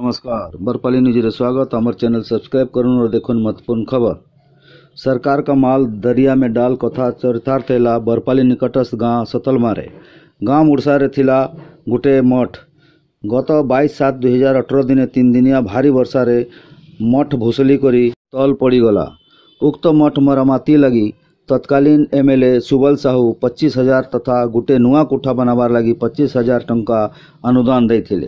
नमस्कार बरपाली न्यूज स्वागत हमारे चैनल सब्सक्राइब करूँ और देखो महत्वपूर्ण खबर सरकार का माल दरिया में डाल कथा है बरपाली निकटस्थ गाँव सतलमारे गाँव उड़सारे थिला गुटे मठ गत बैश सात दुई हजार अठर दिन तीन दिनिया भारी वर्षा रे मठ भुसली करी तल पड़गला उक्त मठ मरम्मती लगी तत्कालीन एमएलए सुबल साहू पच्चीस हजार तथा गोटे नुआ कोठा बनाबार लगी पच्चीस हजार टंका अनुदान देते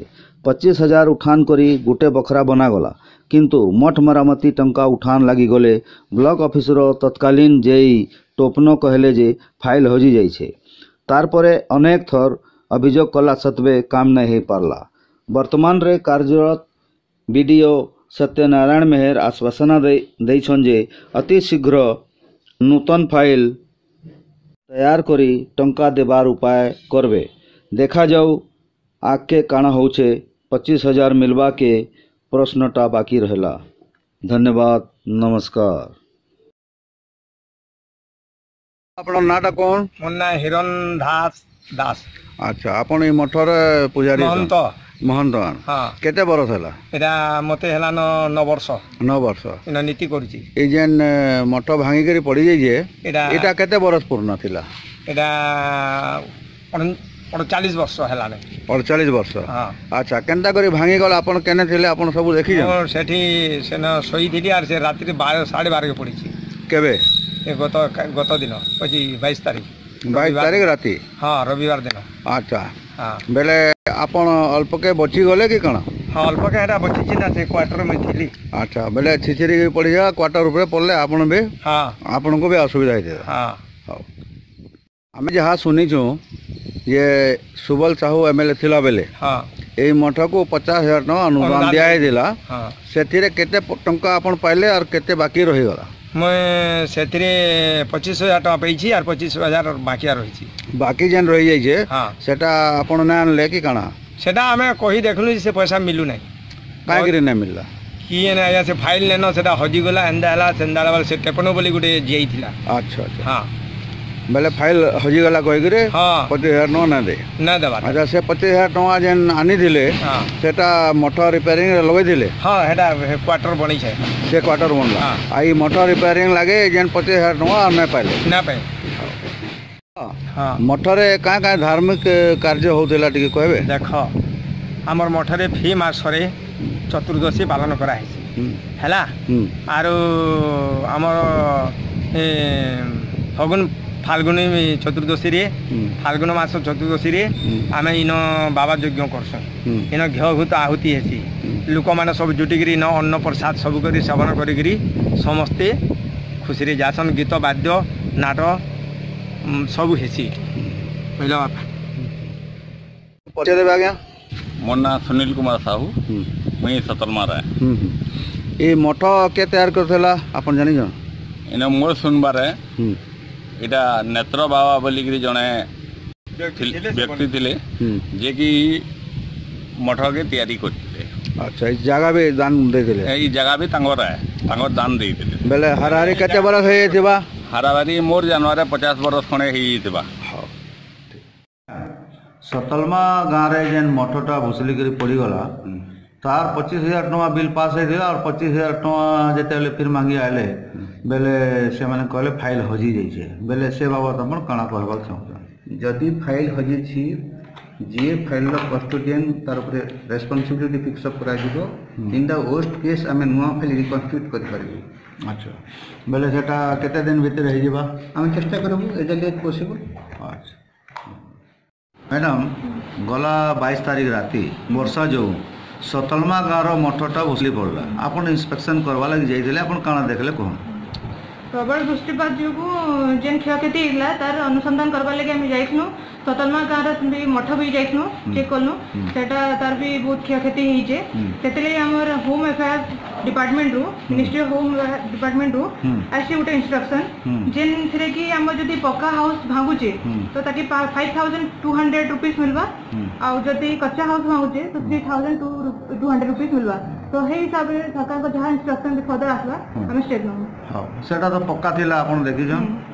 ପଚିଶ ହଜାର ଉଠାନ କରି ଗୋଟେ ବଖରା ବନାଗଲା କିନ୍ତୁ ମଠ ମରାମତି ଟଙ୍କା ଉଠାନ ଲାଗିଗଲେ ବ୍ଲକ ଅଫିସର ତତ୍କାଳୀନ ଜେଇ ଟୋପନ କହିଲେ ଯେ ଫାଇଲ୍ ହଜିଯାଇଛେ ତାର୍ ପରେ ଅନେକ ଥର ଅଭିଯୋଗ କଲା ସତ୍ତ୍ୱେ କାମ ନାଇଁ ହେଇପାରିଲା ବର୍ତ୍ତମାନରେ କାର୍ଯ୍ୟରତ B D O Satyanarayan Meher ଆଶ୍ୱାସନା ଦେଇଛନ୍ ଯେ ଅତି ଶୀଘ୍ର ନୂତନ ଫାଇଲ୍ ତୟାର କରି ଟଙ୍କା ଦେବାର ଉପାୟ କରବେ ଦେଖାଯାଉ ଆଗକେ କାଣା ହଉଛେ पच्चीस हजार मिलवा के प्रश्नटा बाकी रहेला धन्यवाद नमस्कार আপনার নাটা কোন মোর না হিরণ দাস দাস আচ্ছা আপন এই মঠর পূজারী মহন্ত মহন্ত হ্যাঁ কেতে বরস হেলা এটা মতে হেলা ন ন বর্ষ ন বর্ষ ইন নীতি করছি এই যেন মঠ ভাঙি করে পড়ি যাই যে এটা এটা কেতে বরস পূর্ণ থিলা এটা ଅଠଚାଳିଶ ବର୍ଷ ହେଲାଣି ଅଠଚାଳିଶ ବର୍ଷ ଆଚ୍ଛା କେନ୍ତା କରି ଭାଙ୍ଗିଗଲା ଆପଣ କେନେ ଥିଲେ ଆପଣ ସବୁ ଦେଖି ସେଠି ସେନ ଶୋଇଥିଲି ଆର୍ ସେ ରାତିରେ ବାର ସାଢ଼େ ବାରକେ ପଡ଼ିଛି କେବେ ଗତ ଗତ ଦିନ ପଚିଶ ବାଇଶ ତାରିଖ ବାଇଶ ତାରିଖ ରାତି ହଁ ରବିବାର ଦିନ ଆଚ୍ଛା ବେଲେ ଆପଣ ଅଳ୍ପକେ ବଚିଗଲେ କି କ'ଣ ହଁ ଅଳ୍ପକେ ହେଟା ବଚିଛି ନା ସେ କ୍ୱାର୍ଟର ମୁଇଁ ଥିଲି ଆଚ୍ଛା ବେଲେ ଛିଚିରି ପଡ଼ିଯିବା କ୍ୱାର୍ଟର ଉପରେ ପଡ଼ିଲେ ଆପଣ ବି ଆପଣଙ୍କୁ ବି ଅସୁବିଧା ହେଇଥିବ ହଁ ହଉ ଆମେ ଯାହା ଶୁଣିଛୁ ये Subal Sahu M L A बेले हाँ এই মঠকু পচাশ হাজার টাকা অনুদান দিয়া হয়েছিল সেথিরে কেতে টঙ্কা আপন পাইলে আর কেতে বাকি রহিগলা ମୁଁ ସେଥିରେ ପଚିଶ ହଜାର ଟଙ୍କା ପାଇଛି ଆର୍ ପଚିଶ ହଜାର ବାକିଆ ରହିଛି ବାକି ଯେନ୍ ରହିଯାଇଛେ ସେଟା ଆପଣ ନା ଆଣିଲେ କି କାଣା ସେଟା ଆମେ କହି ଦେଖିଲୁ ସେ ପଇସା ମିଲୁନାହିଁ କାହିଁକିରି ନାଇଁ ମିଳିଲା କିଏ ନା ଆଜ୍ଞା ସେ ଫାଇଲ୍ ନେନ ସେଟା ହଜିଗଲା ଏନ୍ତା ହେଲା ସେନ୍ତା ହେଲା ସେ ଟେପନ ବୋଲି ଗୋଟେ ଯାଇଥିଲା ଆଚ୍ଛା ଆଚ୍ଛା ହଁ ବେଲେ ଫାଇଲ୍ ହଜିଗଲା କହିକିରି ପଚିଶ ହଜାର ଟଙ୍କା ନାଇଁ ଦେ ନାଇଁ ଦେବା ଆଚ୍ଛା ସେ ପଚିଶ ହଜାର ଟଙ୍କା ଯେନ୍ ଆଣିଥିଲେ ସେଟା ମଠ ରିପେୟାରିଂ ଲଗେଇଥିଲେ ହଁ ହେଟା କ୍ୱାର୍ଟର ବନେଇଛେ ସେ କ୍ୱାର୍ଟର ବନଲା ଆଉ ଏଇ ମଠ ରିପେୟାରିଂ ଲାଗେ ଯେନ୍ ପଚିଶ ହଜାର ଟଙ୍କା ନାଇଁ ପାଇଲେ ନା ପାଇ ମଠରେ କାଁ କାଁ ଧାର୍ମିକ କାର୍ଯ୍ୟ ହଉଥିଲା ଟିକେ କହିବେ ଦେଖ ଆମର ମଠରେ ଫି ମାସରେ ଚତୁର୍ଦ୍ଦଶୀ ପାଳନ କରାହେଇଛି ହେଲା ଆରୁ ଆମର ଫଗୁନ ফাল্গুনী চতুর্দশীরে ফাল্গুন মাস চতুর্দশীরে ଆମେ ଇନ ବାବା ଯଜ୍ଞ କରସନ୍ ଇନ ଘିଅ ଘୁତ ଆହୁତି ହେସି ଲୋକମାନେ ସବୁ ଜୁଟିକିରି ଇନ ଅନ୍ନ ପ୍ରସାଦ ସବୁ କରି ସେବନ କରିକିରି ସମସ୍ତେ ଖୁସିରେ ଯାସନ୍ ଗୀତ ବାଦ୍ୟ ନାଟ ସବୁ ହେସି ବୁଝିଲ ବାପା ପରିଚୟ ଦେବେ ଆଜ୍ଞା ମୋ ନାଁ ସୁନୀଲ କୁମାର ସାହୁ ମୁଇଁ ସତଲମା ରାୟ ଏ ମଠ କିଏ ତିଆରି କରୁଥିଲା ଆପଣ ଜାଣିଛ ଇନ ମୋର ଶୁଣବାରେ इटा नेत्र बाबा बोल जड़े व्यक्ति थे जे कि मठ के अच्छा जगह भी दान दे दान दे बेले हरारी कते बरस होय जेबा हरारी मोर जानवर पचास बरस खणे हि जेबा सतलमा गांरे जन मठटा भुसली करी पड़ी गला ତାର ପଚିଶ ହଜାର ଟଙ୍କା ବିଲ୍ ପାସ୍ ହେଇଥିଲା ଆର୍ ପଚିଶ ହଜାର ଟଙ୍କା ଯେତେବେଳେ ଫିର୍ ମାଗି ଆଇଲେ ବେଲେ ସେମାନେ କହିଲେ ଫାଇଲ୍ ହଜି ଯାଇଛେ ବେଲେ ସେ ବାବଦ ଆପଣ କାଣା କହିବାକୁ ଚାହୁଁଛନ୍ତି ଯଦି ଫାଇଲ୍ ହଜିଛି ଯିଏ ଫାଇଲ୍ର କଷ୍ଟୋଡିଆନ୍ ତାର ଉପରେ ରେସ୍ପନ୍ସିବିଲିଟି ଫିକ୍ସଅପ୍ କରାଯିବ ଇନ୍ ଦ ୱେଷ୍ଟ କେସ୍ ଆମେ ନୂଆ ଫାଇଲ୍ ରିକନ୍ଷ୍ଟିଟ୍ୟୁଟ୍ କରିପାରିବୁ ଆଚ୍ଛା ବେଲେ ସେଟା କେତେ ଦିନ ଭିତରେ ହେଇଯିବା ଆମେ ଚେଷ୍ଟା କରିବୁ ଏଜ୍ ଅର୍ଲି ଏଜ୍ ପସିବୁଲ୍ ଆଚ୍ଛା ମ୍ୟାଡ଼ାମ୍ ଗଲା ବାଇଶ ତାରିଖ ରାତି ବର୍ଷା ଯୋଗୁଁ ସତଲମା ଗାଁର ମଠଟା ଭୁଷୁଡ଼ି ପଡ଼ିଲା ଆପଣ ଇନ୍ସପେକ୍ସନ୍ କରିବା ଲାଗି ଯାଇଥିଲେ ଆପଣ କାଣା ଦେଖିଲେ କୁହ ପ୍ରବଳ ବୃଷ୍ଟିପାତ ଯୋଗୁଁ ଯେନ୍ କ୍ଷୟକ୍ଷତି ହେଇଥିଲା ତାର ଅନୁସନ୍ଧାନ କରିବା ଲାଗି ଆମେ ଯାଇଥିଲୁ ତତଲମା ଗାଁରେ ସେମିତି ମଠ ବି ଯାଇଥିଲୁ ଚେକ୍ କଲୁ ସେଟା ତାର ବି ବହୁତ କ୍ଷୟକ୍ଷତି ହେଇଛେ ସେଥିଲାଗି ଆମର ହୋମ୍ ଆଫେୟାର ଡିପାର୍ଟମେଣ୍ଟରୁ ମିନିଷ୍ଟ୍ରି ଅଫ୍ ହୋମ୍ ଡିପାର୍ଟମେଣ୍ଟରୁ ଆସିଛି ଗୋଟେ ଇନଷ୍ଟ୍ରକ୍ସନ୍ ଯେନ୍ଥିରେ କି ଆମର ଯଦି ପକ୍କା ହାଉସ୍ ଭାଙ୍ଗୁଛେ ତ ତାକେ five thousand two hundred rupees ମିଳିବା ଆଉ ଯଦି କଚ୍ଚା ହାଉସ୍ ଭାଙ୍ଗୁଛେ ତ three thousand two two hundred rupees ମିଳିବା ତ ସେଇ ହିସାବରେ ସରକାରଙ୍କ ଯାହା ଇନଷ୍ଟ୍ରକ୍ସନ୍ ଫର୍ଦର ଆସିବା ଆମେ ଷ୍ଟେପ୍ ନେବୁ ସେଟା ତ ପକ୍କା ଥିଲା ଆପଣ ଦେଖିଛନ୍